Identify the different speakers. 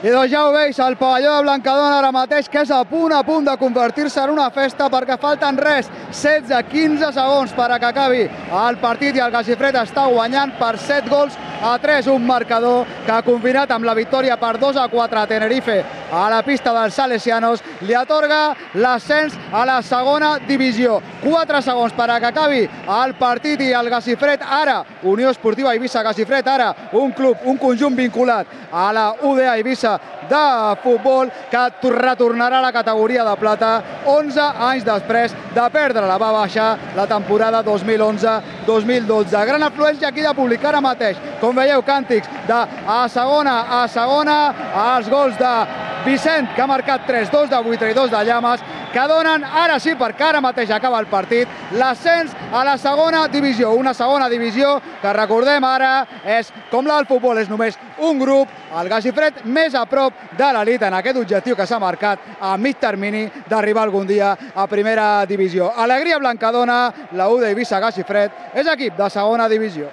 Speaker 1: I doncs ja ho veus, el pavelló de Blancadona ara mateix, que és a punt, a punt de convertir-se en una festa perquè falten res, 16-15 segons per a que acabi el partit i el Gasifred està guanyant per 7 gols a 3, un marcador que ha combinat amb la victòria per 2 a 4 a Tenerife a la pista dels Salesianos, li atorga l'ascens a la segona divisió. 4 segons per a que acabi el partit i el Gasifred, ara Unió Esportiva Eivissa Gasifred, ara un club, un conjunt vinculat a la UDA Eivissa de futbol que retornarà a la categoria de plata 11 anys després de perdre la va baixar la temporada 2011-2012. Gran afluència aquí de públic ara mateix. Com veieu, càntics de a segona a segona, els gols de Vicent, que ha marcat 3, 2 de Buitre i 2 de Llames, que donen, ara sí, perquè ara mateix acaba el partit, l'ascens a la segona divisió. Una segona divisió que recordem ara és, com la del futbol, és només un grup, el Gasifred més a prop de l'elit en aquest objectiu que s'ha marcat a mig termini d'arribar algun dia a primera divisió. Alegria Blancadona, la U d'Eivissa Gasifred, és equip de segona divisió.